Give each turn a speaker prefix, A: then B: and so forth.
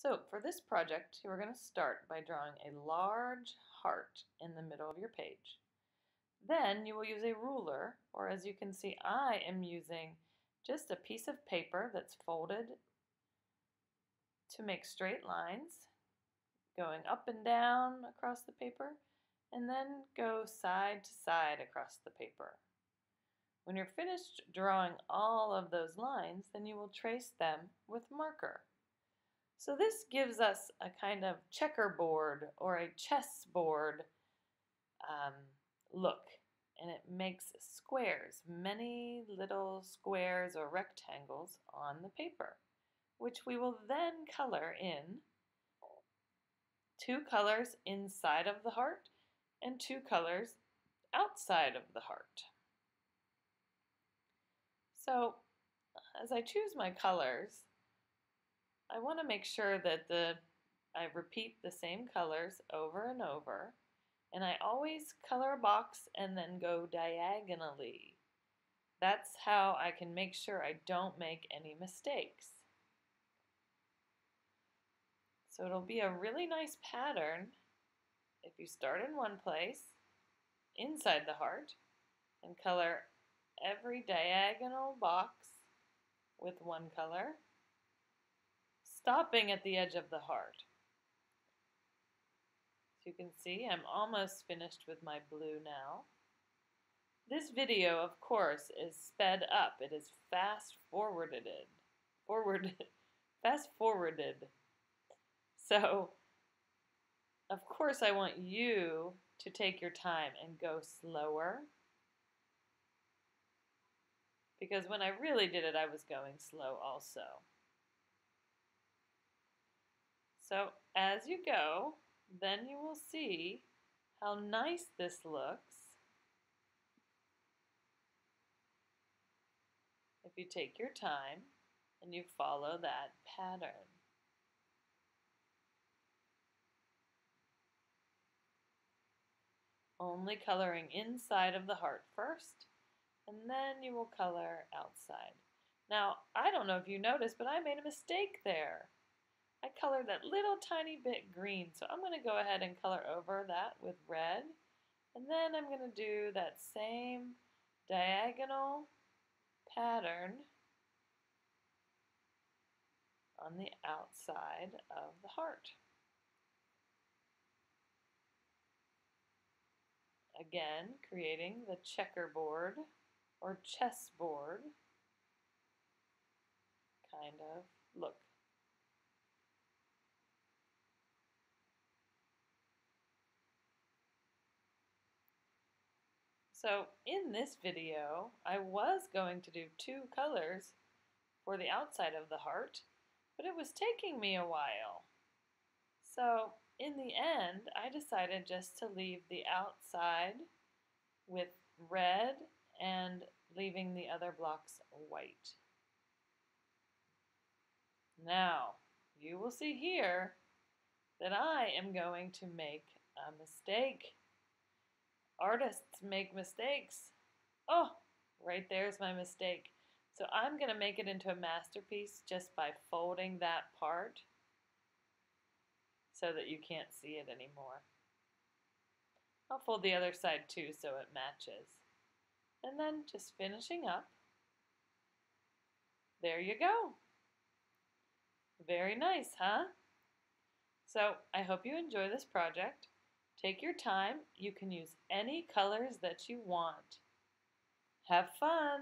A: So for this project, you are going to start by drawing a large heart in the middle of your page. Then you will use a ruler, or as you can see, I am using just a piece of paper that's folded to make straight lines, going up and down across the paper, and then go side to side across the paper. When you're finished drawing all of those lines, then you will trace them with marker. So this gives us a kind of checkerboard or a chessboard um, look and it makes squares, many little squares or rectangles on the paper, which we will then color in two colors inside of the heart and two colors outside of the heart. So as I choose my colors, I want to make sure that the I repeat the same colors over and over and I always color a box and then go diagonally. That's how I can make sure I don't make any mistakes. So it'll be a really nice pattern if you start in one place inside the heart and color every diagonal box with one color stopping at the edge of the heart. As you can see, I'm almost finished with my blue now. This video, of course, is sped up. It is fast forwarded. Forwarded. Fast forwarded. So, of course, I want you to take your time and go slower. Because when I really did it, I was going slow also. So as you go, then you will see how nice this looks if you take your time and you follow that pattern. Only coloring inside of the heart first, and then you will color outside. Now, I don't know if you noticed, but I made a mistake there. I colored that little tiny bit green. So I'm going to go ahead and color over that with red. And then I'm going to do that same diagonal pattern on the outside of the heart. Again, creating the checkerboard or chessboard kind of look. So in this video, I was going to do two colors for the outside of the heart, but it was taking me a while. So in the end, I decided just to leave the outside with red and leaving the other blocks white. Now, you will see here that I am going to make a mistake. Artists make mistakes. Oh, right there's my mistake. So I'm going to make it into a masterpiece just by folding that part so that you can't see it anymore. I'll fold the other side too so it matches. And then just finishing up. There you go. Very nice, huh? So I hope you enjoy this project. Take your time. You can use any colors that you want. Have fun!